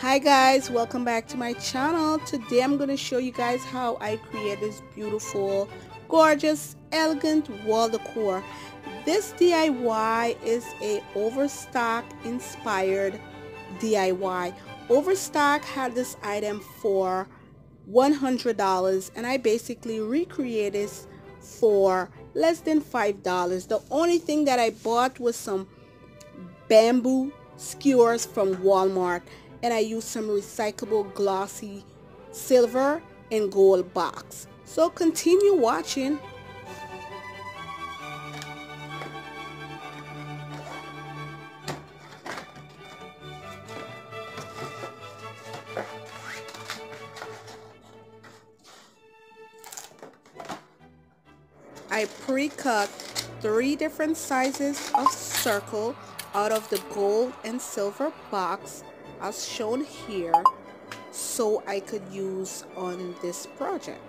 hi guys. Welcome back to my channel. Today i'm going to show you guys how i create this beautiful gorgeous elegant wall decor. This diy is a overstock inspired diy overstock had this item for $100 and i basically recreated this for less than five dollars. The only thing that i bought was some bamboo skewers from walmart and I use some recyclable glossy silver and gold box. So continue watching. I pre-cut three different sizes of circle out of the gold and silver box as shown here so I could use on this project.